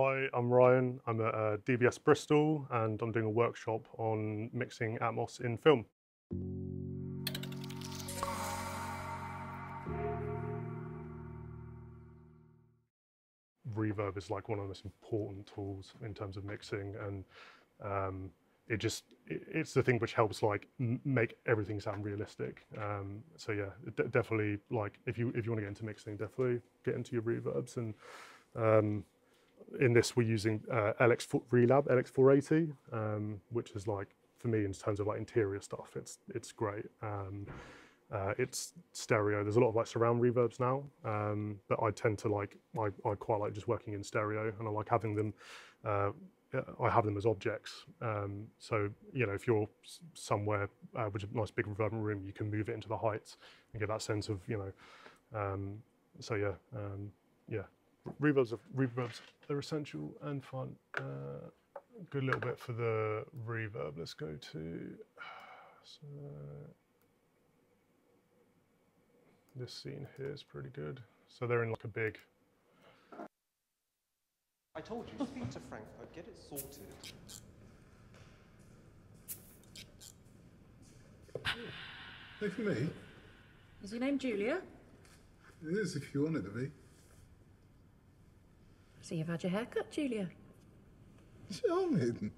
Hi, I'm Ryan. I'm at uh, DBS Bristol and I'm doing a workshop on mixing Atmos in film. Reverb is like one of the most important tools in terms of mixing and um, it just it, it's the thing which helps like make everything sound realistic um, so yeah definitely like if you if you want to get into mixing definitely get into your reverbs and um, in this we're using uh, LX Relab LX480 um, which is like for me in terms of like interior stuff it's it's great um, uh, it's stereo. There's a lot of like surround reverbs now, um, but I tend to like I, I quite like just working in stereo, and I like having them uh, I have them as objects. Um, so, you know, if you're somewhere uh, is a nice big reverberant room, you can move it into the heights and get that sense of, you know, um, so yeah, um, yeah. Reverbs, are, reverbs, they're essential and fun. Uh, good little bit for the reverb. Let's go to, so this scene here is pretty good. So they're in like a big I told you, speak to Frankfurt, get it sorted. Hey, for me? Is your name Julia? It is if you want it to be. So you've had your hair cut, Julia? Charming.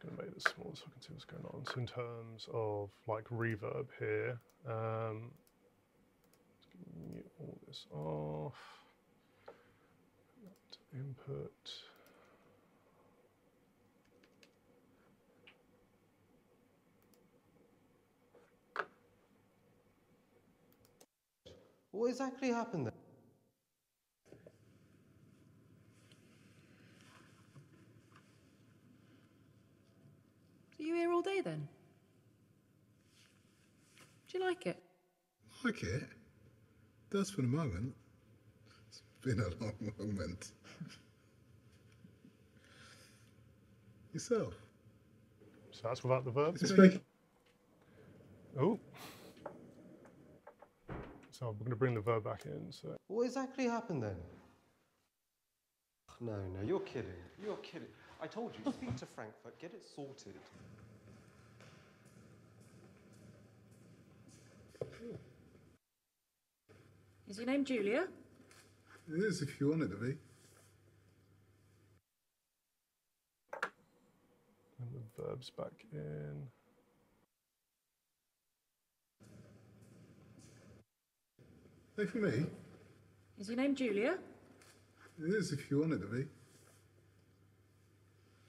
going to make this small so I can see what's going on. So in terms of like reverb here, um, mute all this off. Input. What exactly happened there? you here all day then? Do you like it? Like it? Does for the moment. It's been a long moment. Yourself? So that's without the verb? Oh. So we're going to bring the verb back in. So. What exactly happened then? No, no, you're kidding. You're kidding. I told you, speak to Frankfurt, get it sorted. Is your name Julia? It is if you want it to be. And the verbs back in. Hey, for me? Is your name Julia? It is if you want it to be.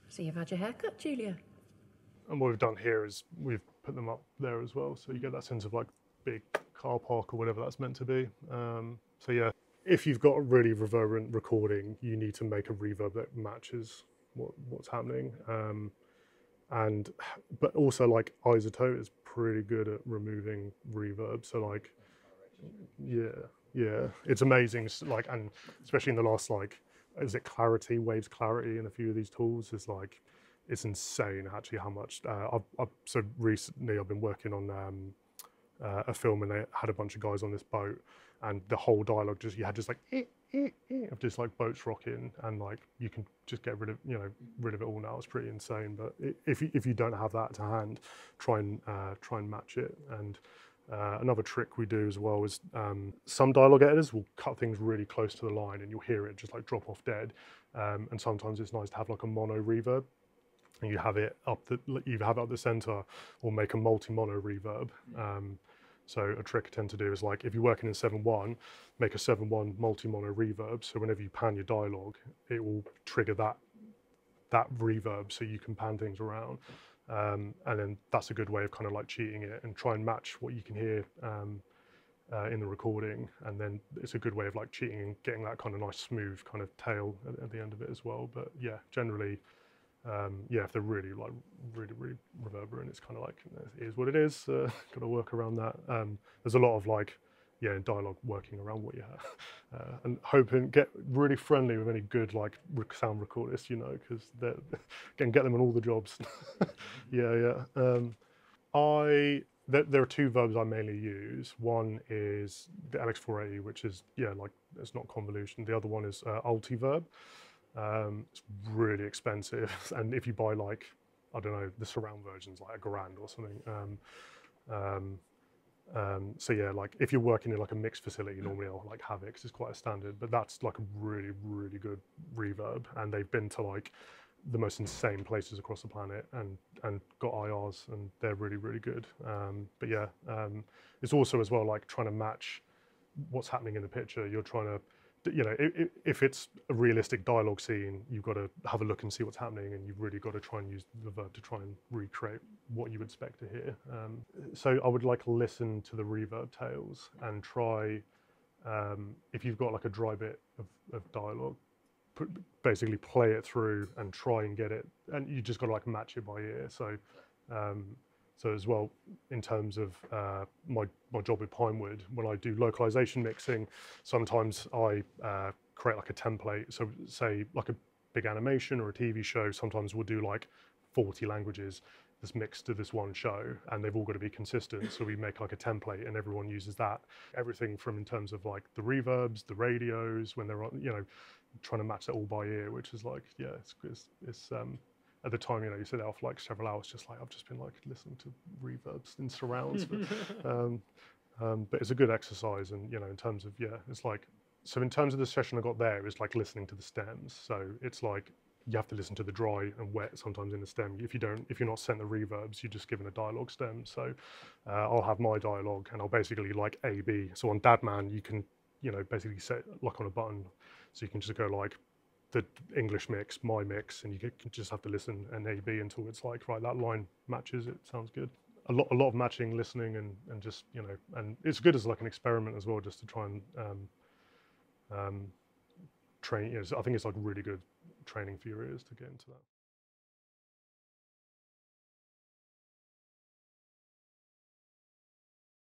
So you've had your hair cut, Julia? And what we've done here is we've put them up there as well, so you get that sense of like big car park or whatever that's meant to be. Um, so yeah, if you've got a really reverberant recording, you need to make a reverb that matches what, what's happening. Um, and but also like iZotope is pretty good at removing reverb. So like, yeah, yeah, it's amazing. Like, and especially in the last like, is it clarity, waves clarity, in a few of these tools is like, it's insane actually how much. Uh, I've, I've, so recently I've been working on. Um, uh, a film and they had a bunch of guys on this boat and the whole dialogue just you had just like eh, eh, eh, of just like boats rocking and like you can just get rid of you know rid of it all now it's pretty insane but if you, if you don't have that to hand try and uh, try and match it and uh, another trick we do as well is um, some dialogue editors will cut things really close to the line and you'll hear it just like drop off dead um, and sometimes it's nice to have like a mono reverb and you have it up the you have it up the center or make a multi mono reverb um, so a trick I tend to do is like if you're working in 7.1, make a 7.1 multi-mono reverb. So whenever you pan your dialogue, it will trigger that that reverb so you can pan things around. Um, and then that's a good way of kind of like cheating it and try and match what you can hear um, uh, in the recording. And then it's a good way of like cheating and getting that kind of nice smooth kind of tail at, at the end of it as well. But yeah, generally um, yeah, if they're really like really really reverberant, it's kind of like it is what it is. Uh, Got to work around that. Um, there's a lot of like yeah, dialogue working around what you have, uh, and hoping get really friendly with any good like sound recordists, you know, because they can get them on all the jobs. yeah, yeah. Um, I there, there are two verbs I mainly use. One is the LX480, which is yeah, like it's not convolution. The other one is uh, Altiverb. Um, it's really expensive, and if you buy like I don't know the surround versions, like a grand or something. Um, um, so yeah, like if you're working in like a mixed facility, normally I'll like Havix is quite a standard, but that's like a really really good reverb, and they've been to like the most insane places across the planet and and got IRs and they're really really good. Um, but yeah, um, it's also as well like trying to match what's happening in the picture. You're trying to you know if, it's a realistic dialogue scene, you've got to have a look and see what's happening, and you've really got to try and use the verb to try and recreate what you would expect to hear. Um, so I would like to listen to the reverb tails and try. Um, if you've got like a dry bit of, of dialogue, put, basically play it through and try and get it, and you just got to like match it by ear. So, um, so as well in terms of uh, my my job with Pinewood, when I do localization mixing, sometimes I uh, create like a template. So say like a big animation or a TV show, sometimes we'll do like 40 languages that's mixed to this one show and they've all got to be consistent so we make like a template and everyone uses that everything from in terms of like the reverbs the radios when they're on you know trying to match that all by ear which is like yeah it's it's, it's um at the time you know you sit there for like several hours just like i've just been like listening to reverbs and surrounds but, um, um, but it's a good exercise and you know in terms of yeah it's like so in terms of the session i got there it's like listening to the stems so it's like you have to listen to the dry and wet sometimes in the stem. If you don't, if you're not sent the reverbs, you're just given a dialogue stem. So uh, I'll have my dialogue and I'll basically like A B. So on Dadman, you can you know basically set like on a button, so you can just go like the English mix, my mix, and you just have to listen and A B until it's like right that line matches. It sounds good. A lot, a lot of matching, listening, and and just you know, and it's good as like an experiment as well, just to try and um, um, train. You know, I think it's like really good training for your ears to get into that.